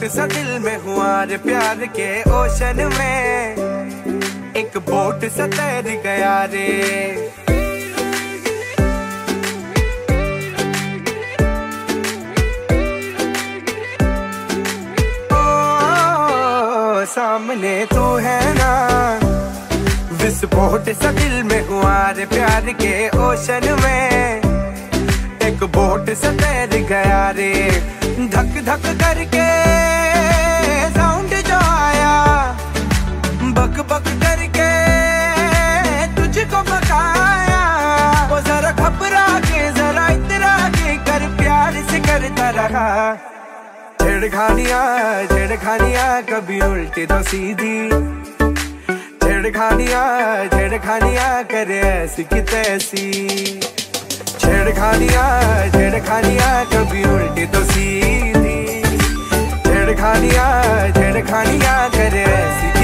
विस्फोट सा दिल में हुआ रे प्यार के ओशन में। एक बोट सा तैर गया रे। सामने तू है ना। विस्फोट सा दिल में हुआ रे प्यार के ओशन में। एक बोट से तैर गया रे। धक धक करके साउंड जो आया, बक बक करके तुझको बकाया वो जरा घबरा के, जरा इतरा के कर प्यार से करता रहा। छेड़खानिया छेड़खानिया, कभी उल्टी तो सीधी। छेड़खानिया छेड़खानिया, करे ऐसी की तैसी। छेड़खानिया छेड़खानिया कभी उल्टी तो सीधी। छेड़खानिया छेड़खानिया करे ऐसी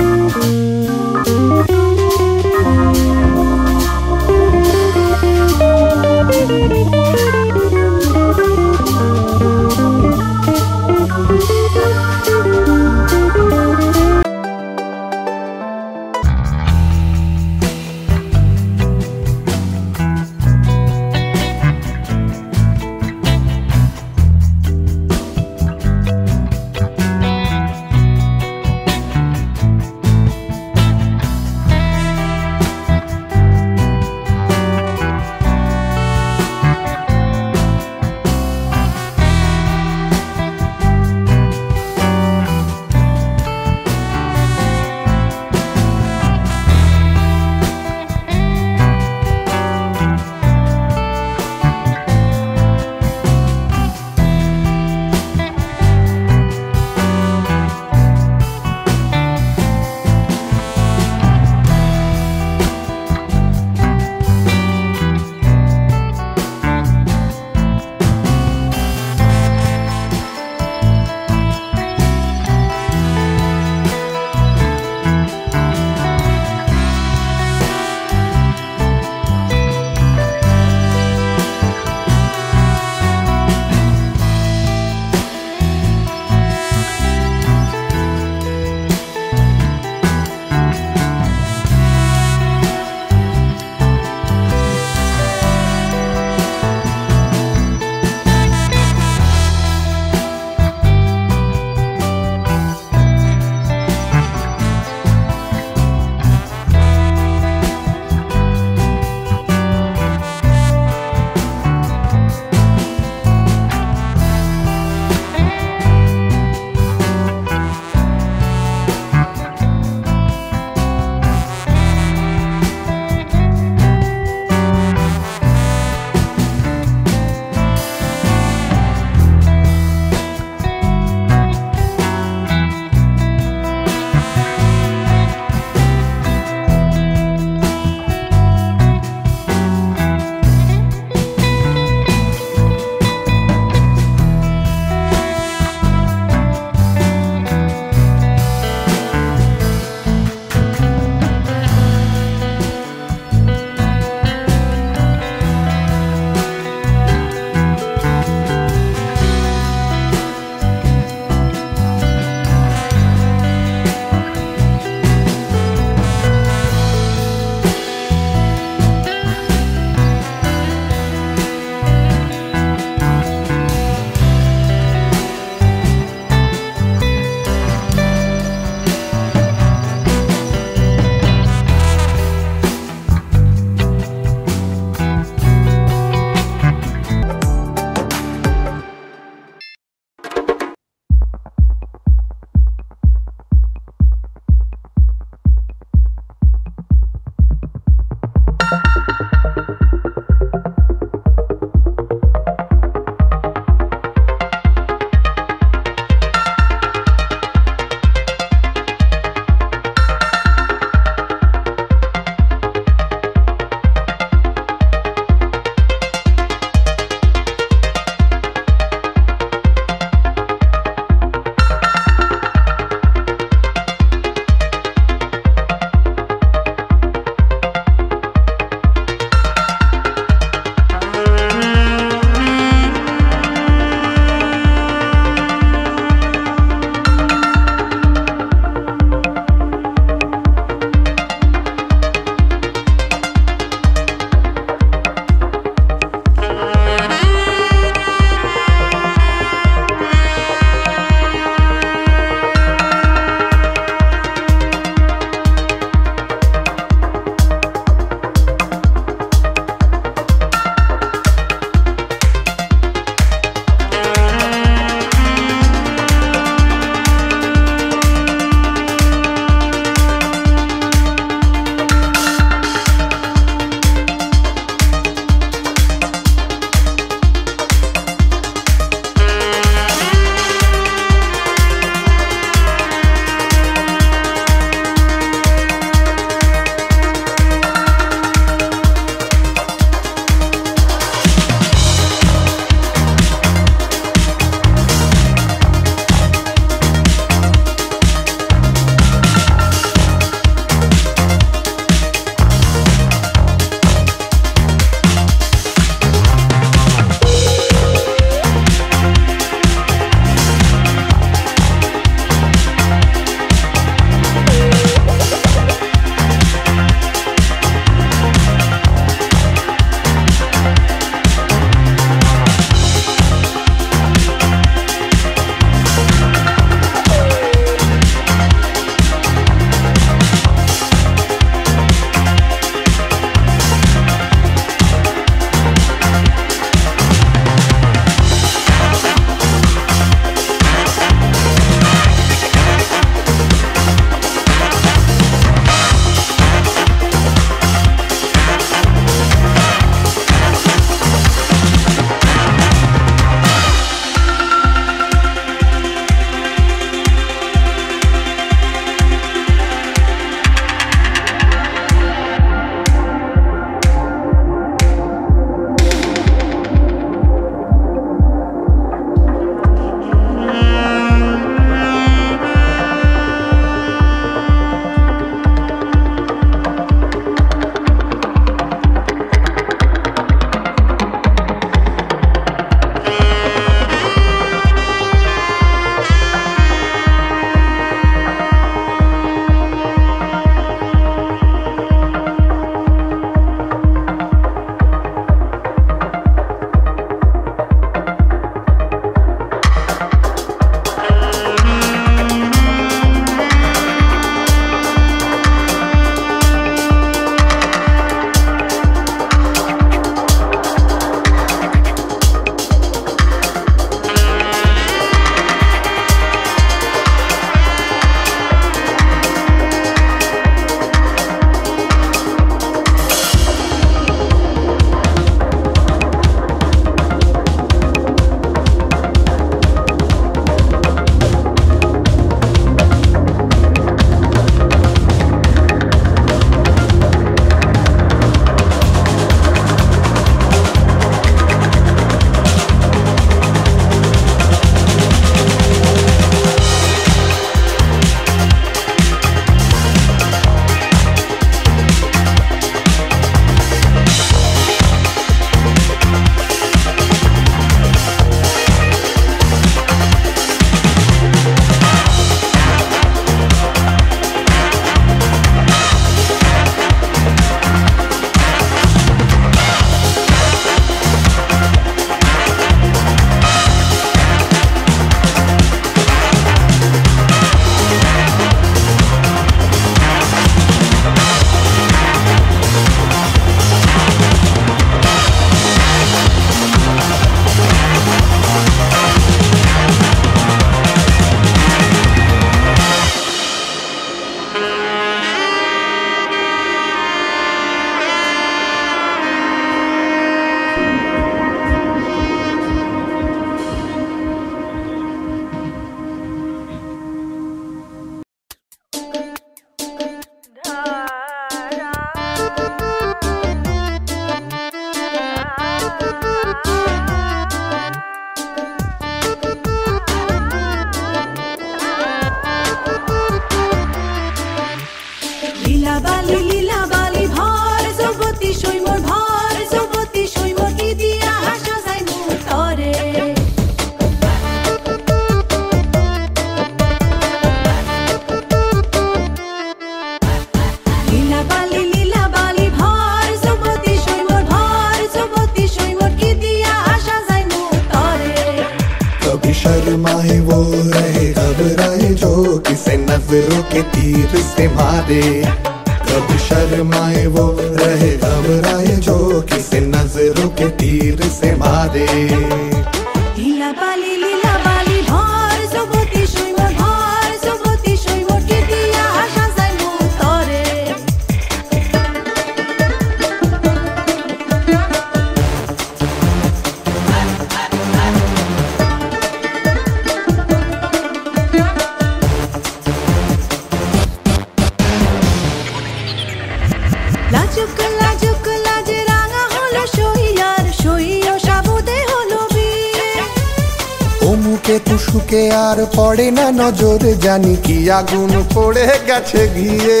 আগুন পড়ে গেছে ঘিয়ে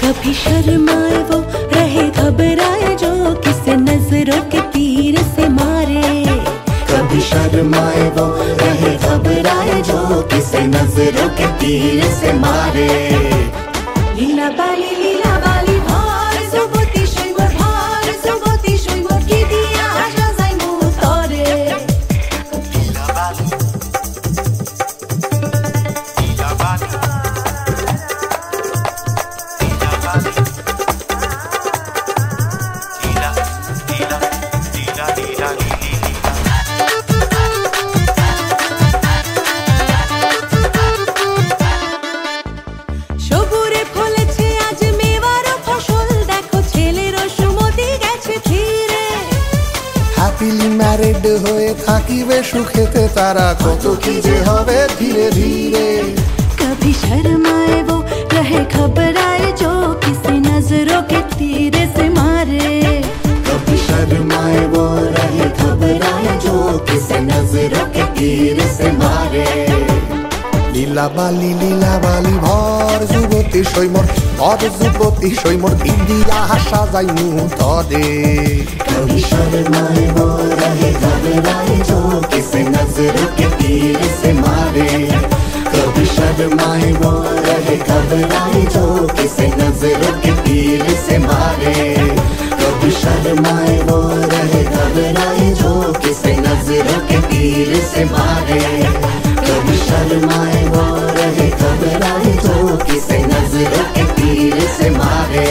কবি শর্মা ছাড়া কত কি যে হবে ধীরে। তাৰ বালি লীলা বালি ভর যুবতী সৈমর ভর যুবতী সৈমর ইন্দিরা হাসা যাই মু তদে মায় বো রে ঘবরাই জো কিসে নজরো কে তীর সে মারে। কবি শর্মায় বো রে ঘবরাই জো কিসে নজরো কে তীর সে মারে। कभी शर्माएगा रहे घबराए तो किसे नज़र के तीर से मारे।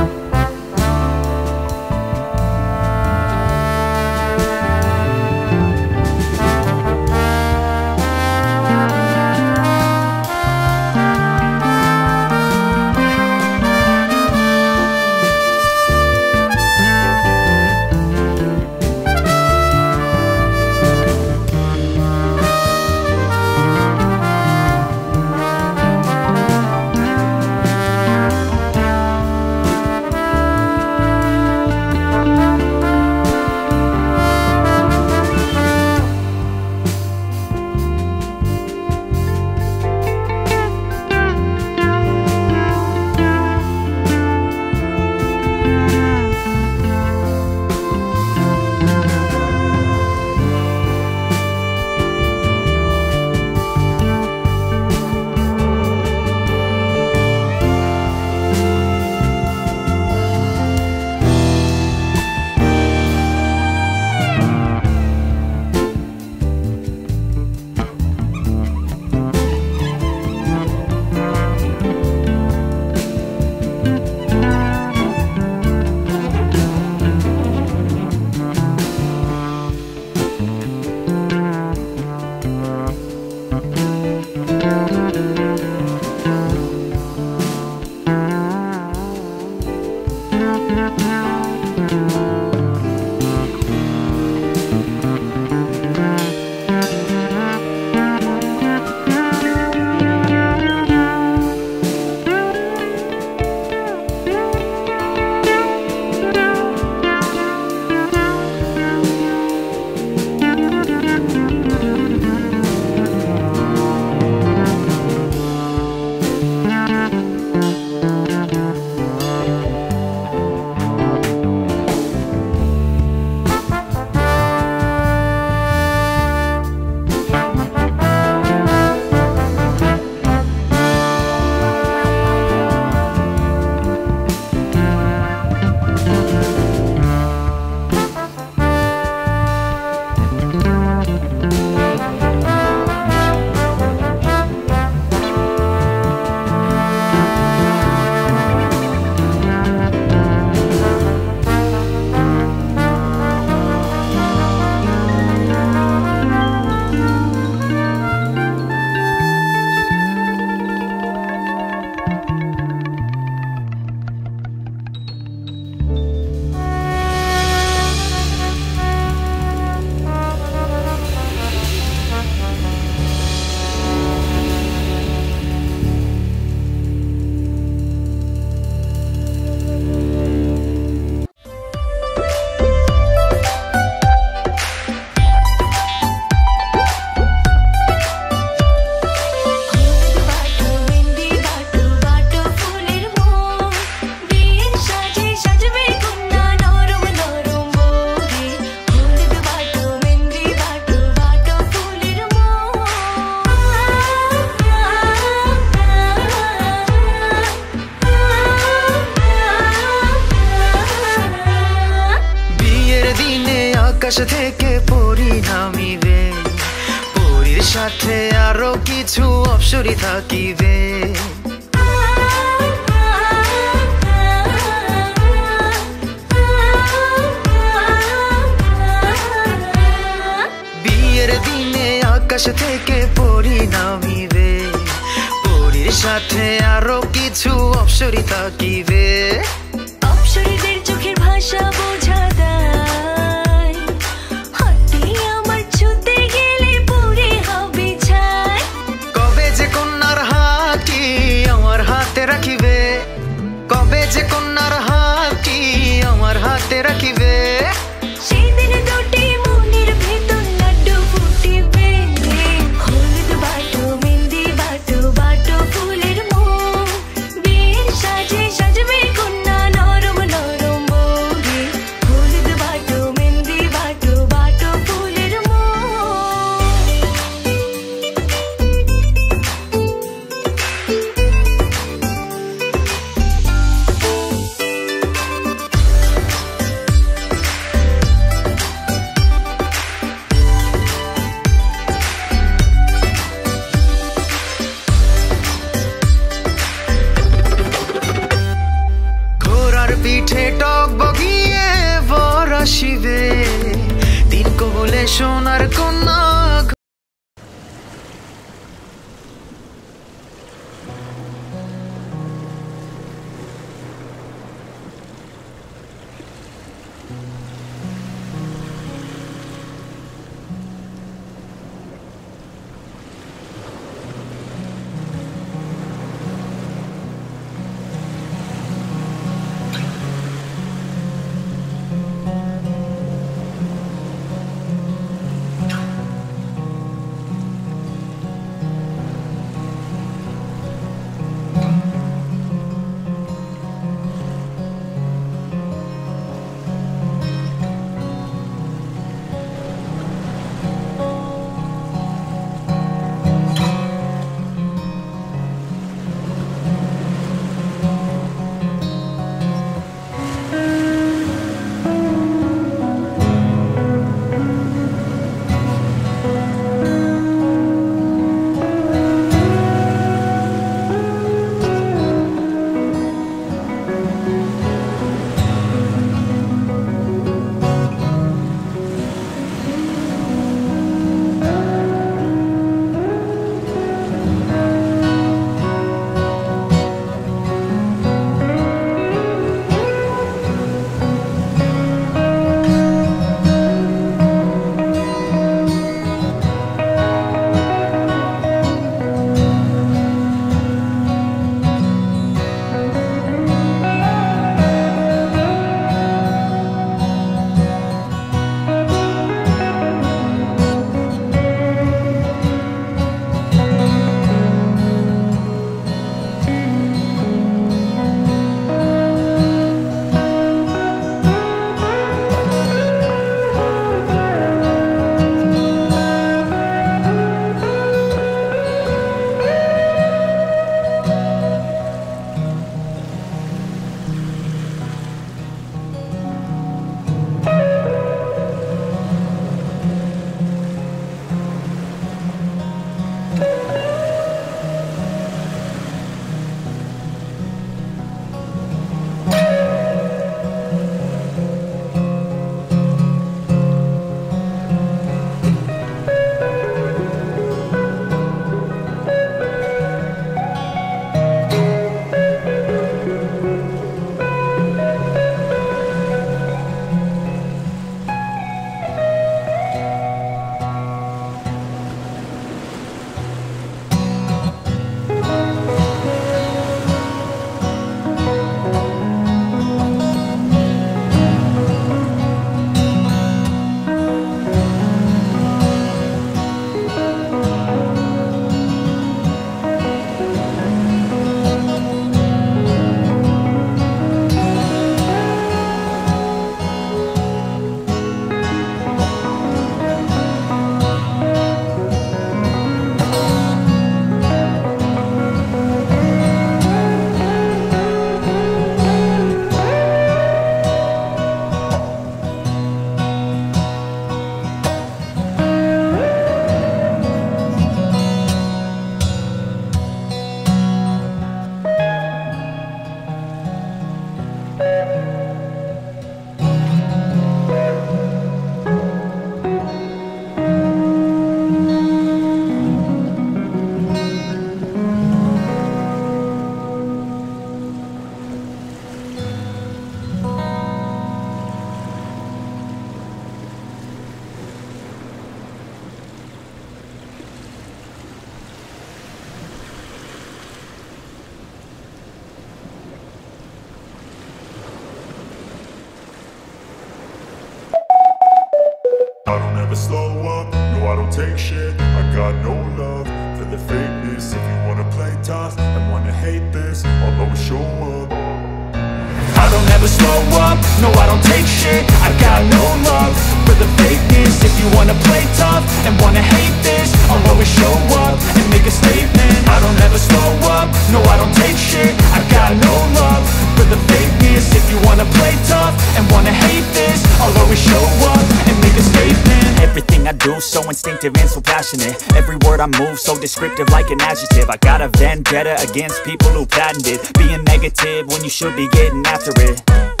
I move so descriptive like an adjective. I got a vendetta against people who patented Being negative when you should be getting after it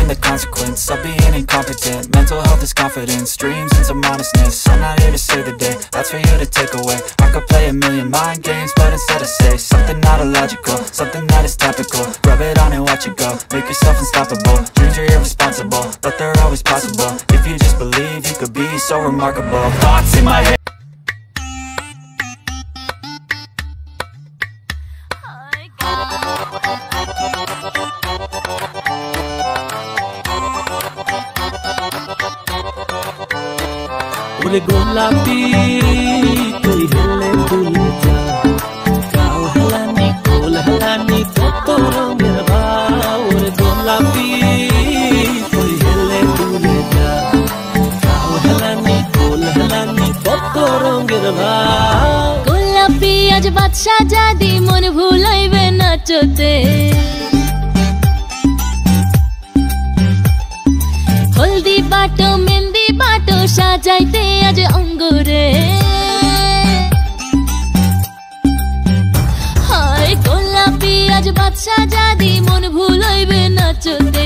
consequence of being incompetent. Mental health is confidence, dreams into modestness. I'm not here to save the day, that's for you to take away. I could play a million mind games, but instead I say Something not illogical, something that is topical. Rub it on and watch it go, make yourself unstoppable. Dreams are irresponsible, but they're always possible. If you just believe, you could be so remarkable. Thoughts in my head ওরে গোলাপি, তুই হেলে যা। গাও হেলানি গোল হেলানি, কত রঙের ভাও গোলাপি, তুই হেলে যা। গাও হেলানি গোল হেলানি, কত রঙের ভাও। গোলাপি আজ বাদশা জাদি, মন ভুলাইবে নাচতে হলদি বাটো সাজাইতে আজ অঙ্গুরে। হয় গোলাপি আজ বাদশা জাদি মন ভুলাইবে নাচতে।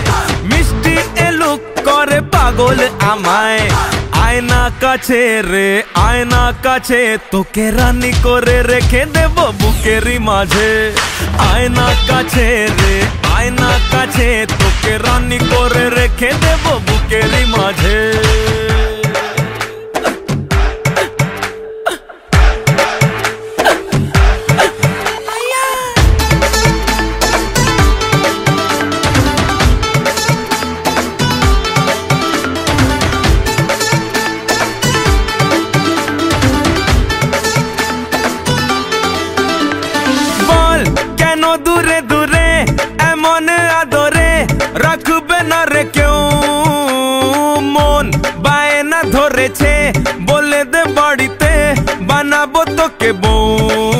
পাগল আমায়। আয়না কাছে রে, আয়না কাছে। তোকে রানি করে রেখে দেব বুকেরই মাঝে। আয়না কাছে রে, আয়না কাছে। তোকে রানি করে রেখে দেব বুকেরই মাঝে। রাখবে না রে কেউ। মন বায়না ধরেছে বলে দে বাড়িতে বানাবো তোকে বউ।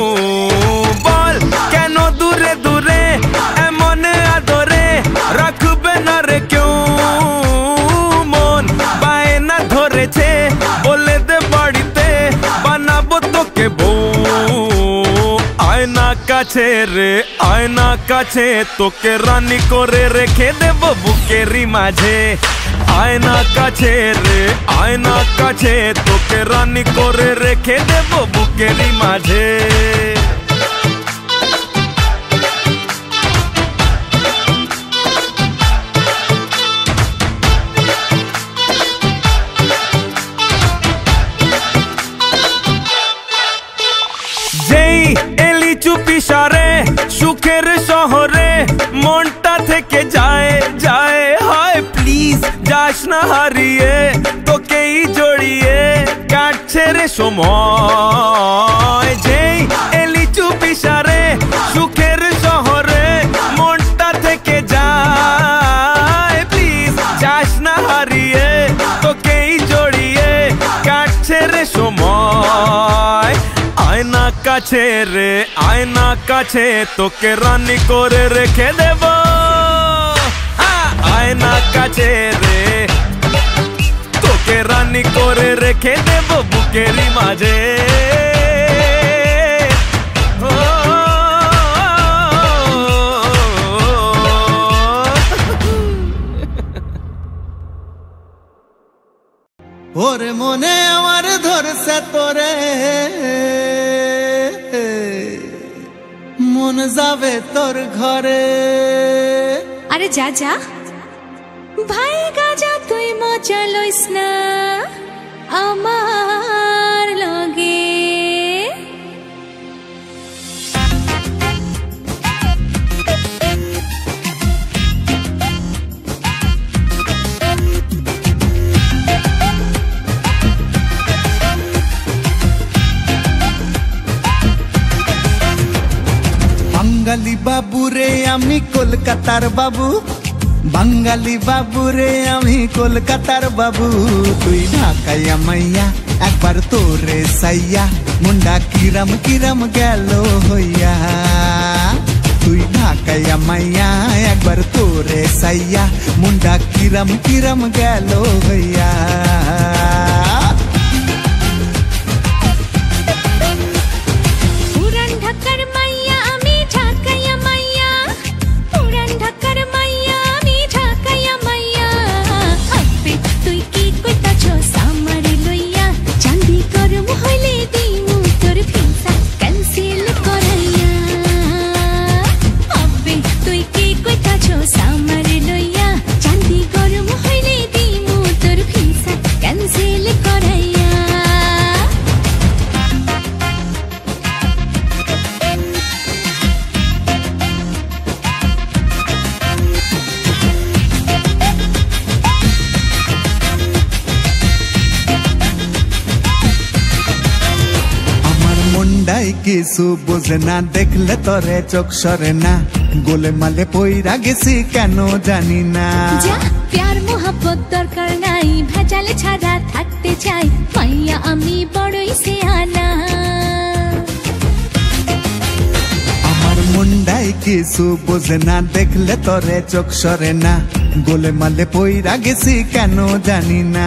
কাছে রে, আয়না কাছে, তোকে রানি করে রেখে দেব বুকেরই মাঝে। আয়না কাছে রে, আয়না কাছে, তোকে রানি করে রেখে দেব বুকেরই মাঝে। না হারিয়ে তোকেই জড়িয়ে কাটছে রে সময়। যেই এলি চুপি সারে সুখের শহরে মনটা থেকে যায়। প্লিজ যাস না হারিয়ে তোকেই জড়িয়ে কাটছে রে সময়। আয়না কাছে রে, আয়না কাছে তোকে রানী করে রেখে দেব। হ্যাঁ, আয়না কাছে রে তোকে রানী করে রেখে দেব বুকেরই মাঝে ওরে মনে আমার ধরছে তোরে মন যাবে তোর ঘরে আরে যা যা ভাই গাজা তুই মজা লইস না আমার লগে। বাবু রে আমি কলকাতার বাবু। বাঙালি বাবু রে আমি কলকাতার বাবু তুই ঢাকাইয়া মাইয়া একবার তোরে সাইয়া মুন্ডা কিরম কিরম গেল হইয়া তুই ঢাকাইয়া মাইয়া একবার তোরে সাইয়া মুন্ডা কিরম কিরম গেল হইয়া কিছু বোঝে না দেখলে তরে চোখ সরে না। গোলে মালে পইরা গেছি কেন জানি না। প্যার মোহাব্বত দরকার নাই ভেজালে ছাড়া থাকতে চাই। মাইয়া আমি বড়ই সেয়ানা আমার মুন্ডাই কিছু বোঝে না দেখলে তরে চোখ সরে না। গোলে মালে পইরা গেছি কেন জানি না।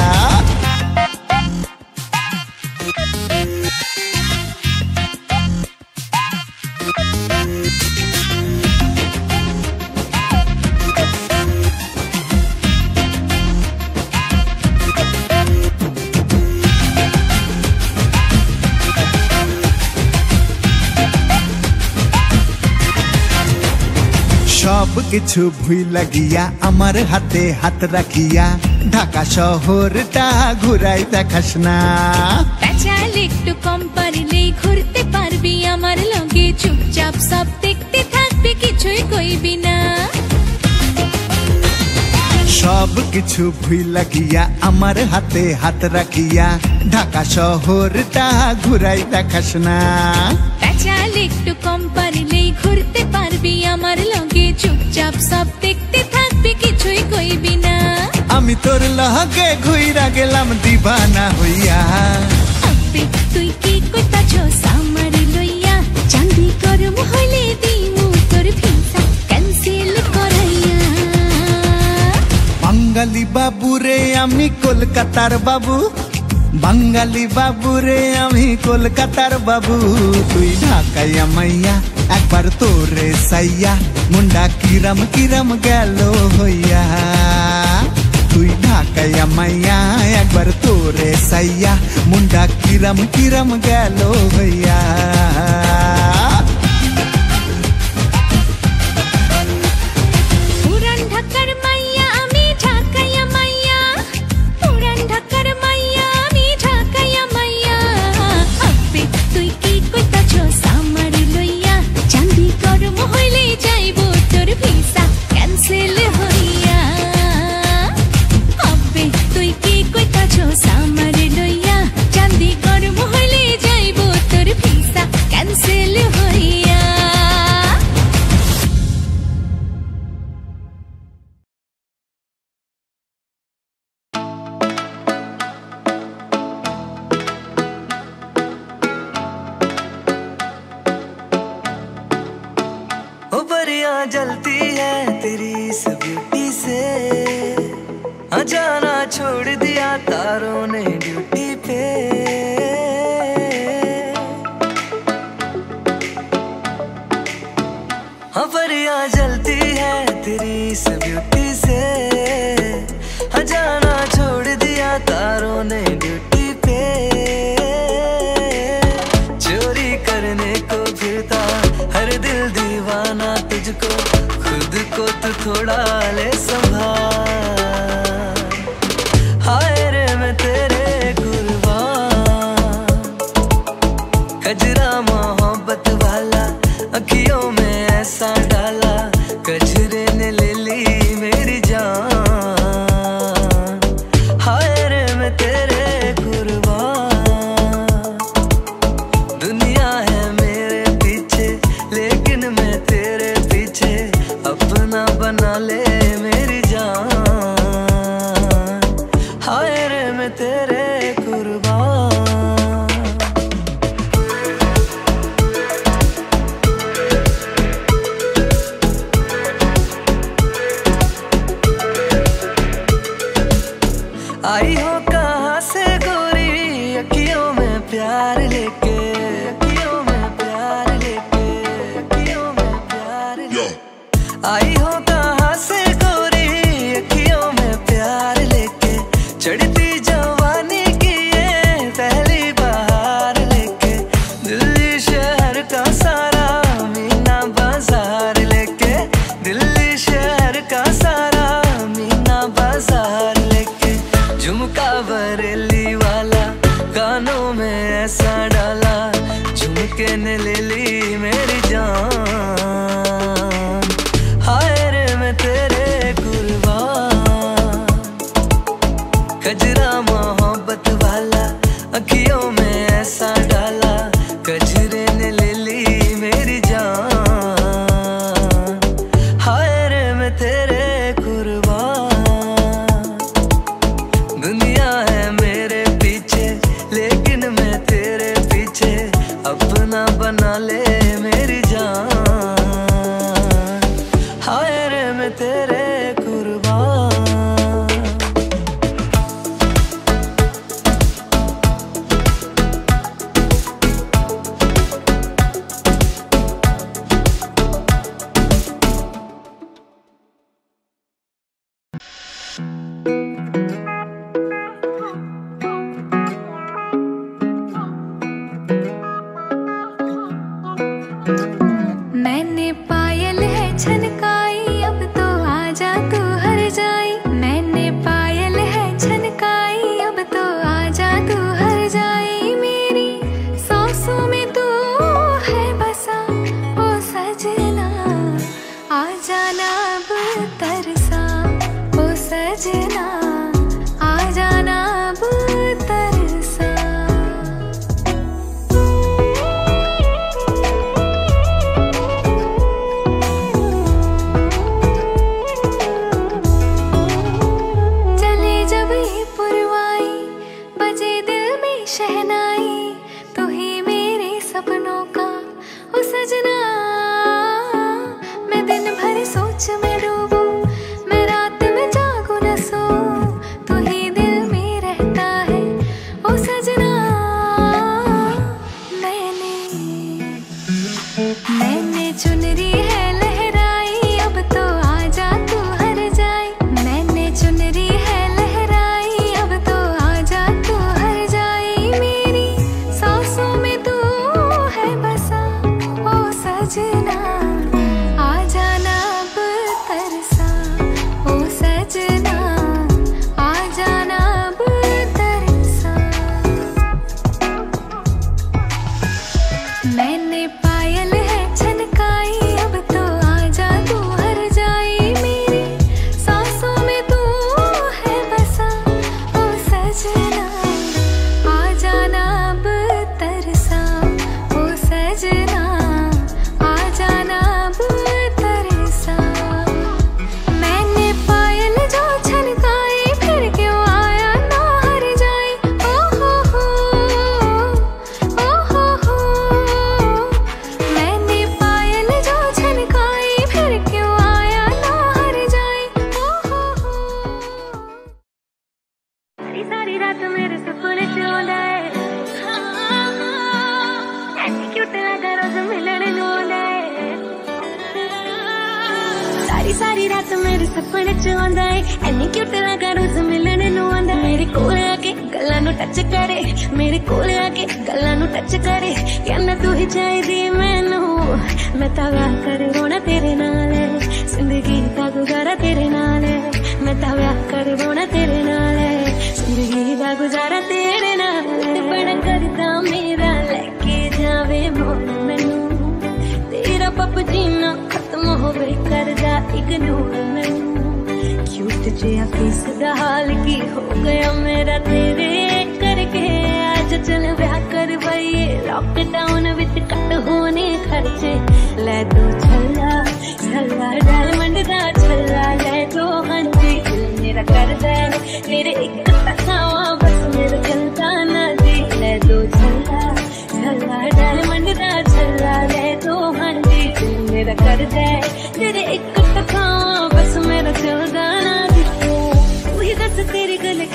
কিছু ভুই লাগিয়া আমার হাতে হাত রাখিয়া ঢাকা শহরটা ঘুরাই দেখাস না। প্যাচাল একটু কম পারলেই ঘুরতে পারবি আমার লগে চুপচাপ সব দেখতে থাকবি কিছুই কইবি না। সব কিছু ভুই লাগিয়া আমার হাতে হাত রাখিয়া ঢাকা শহরটা ঘুরাই দেখাস না। প্যাচাল একটু কম পারলেই ঘুরতে চুপচাপ সব দেখতে থাকবি কিছুই কইবি না। আমি তোর লহকে ঘুইরা গেলাম দিবানা হইয়া। আব্বে তুই কি কইতাছ সামার লইয়া? চাঁদি করম হইলে দিমু তোর ভিসা ক্যান্সেল করাইয়া। বাঙালি বাবু রে আমি কলকাতার বাবু। বাঙালি বাবু রে আমি কলকাতার বাবু তুই ঢাকাইয়া মাইয়া একবার তোরে সাইয়া মুন্ডা কিরম কিরম গেল হইয়া তুই ঢাকাইয়া মাইয়া একবার তোরে সাইয়া মুন্ডা কিরম কিরম গেল হইয়া ब्यूटी से। हजाना छोड़ दिया तारों ने ड्यूटी पे। चोरी करने को फिरता हर दिल दीवाना तुझको। खुद को तो थोड़ा ले संभाल करवाइए लॉकडाउन विच कट होने खर्चे। ले दो छल्ला छल्ला डायमंड दा छल्ला ले तो दो हंजी दिल मेरा कर दे। मेरे एक तकावा बस मेरे चलता ना जी ले दो छल्ला छल्ला डायमंड दा छल्ला ले दो हंजी दिल मेरा कर दे। तेरे एक तकावा तो बस मेरा चलता ना जी वही दस तेरी गले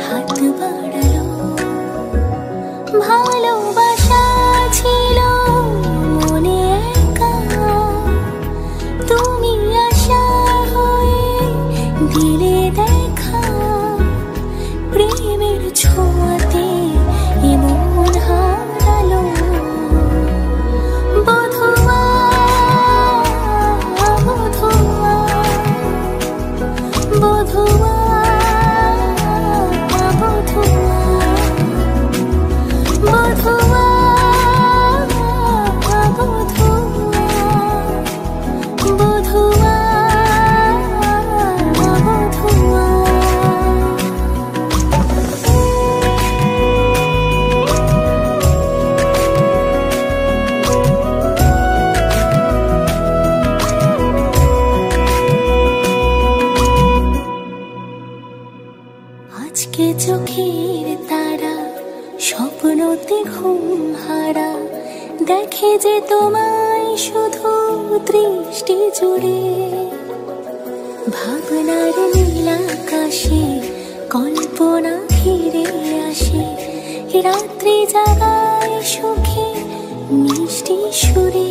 হাত বাড়ালো ভালোবাসা যে তোমায় শুধু দৃষ্টি জুড়ে, ভাবনার নীলাকাশে কল্পনা ফিরে আসে রাত্রি জাগায় সুখে মিষ্টি সুরে।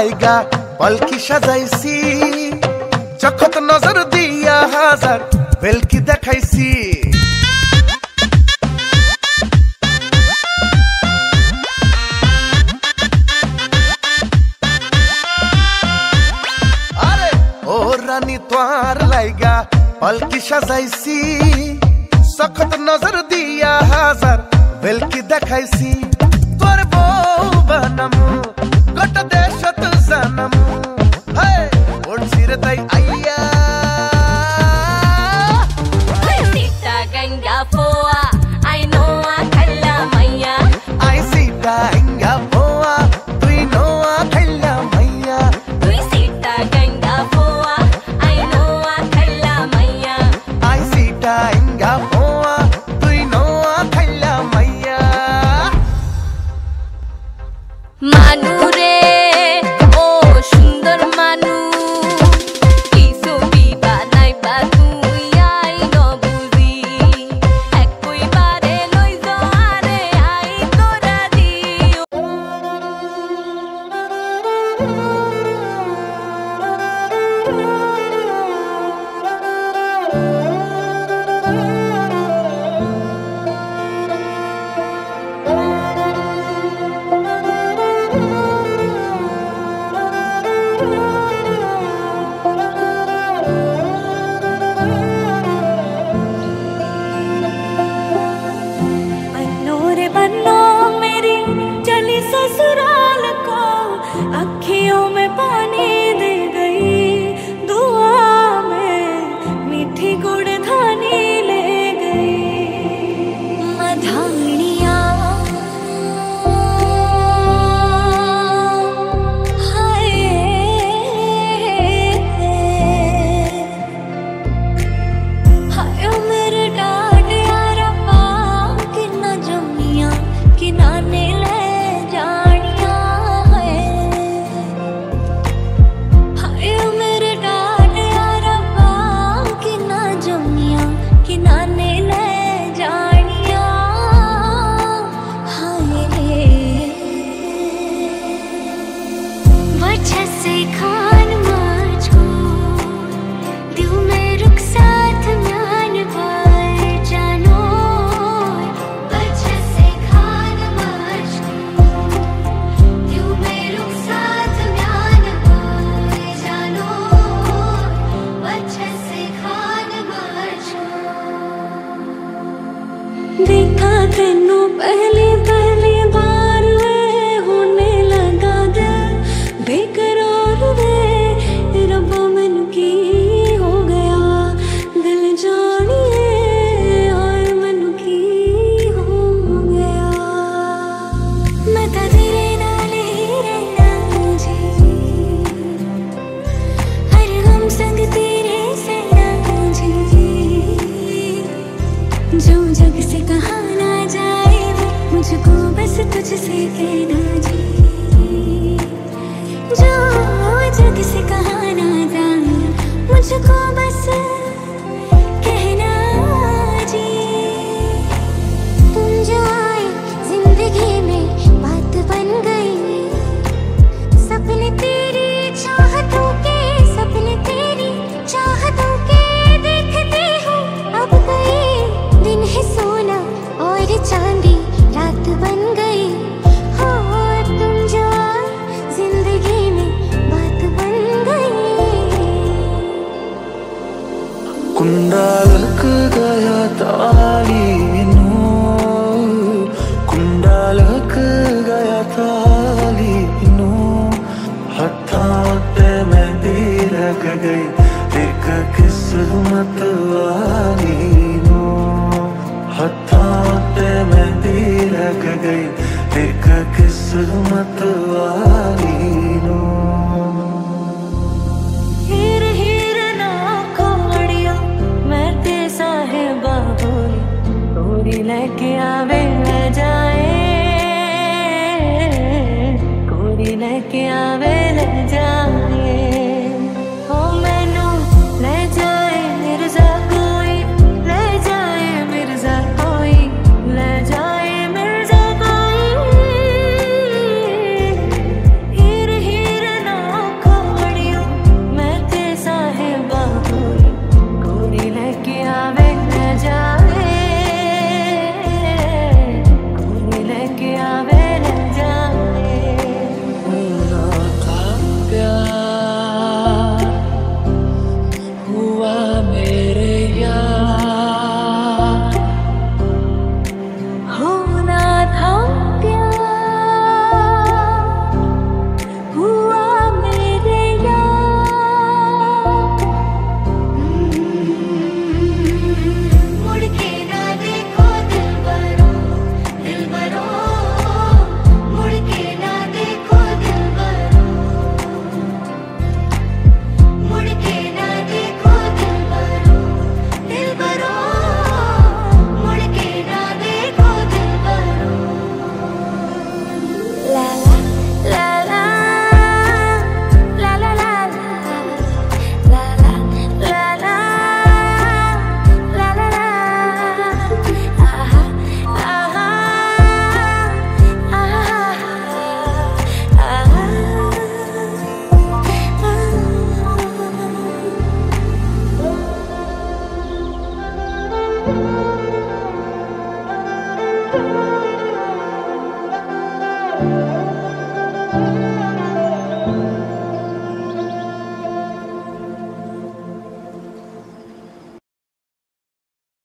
লাইগা পালকি সাজাইছি। চখত নজর দিয়া হাজার বেলকি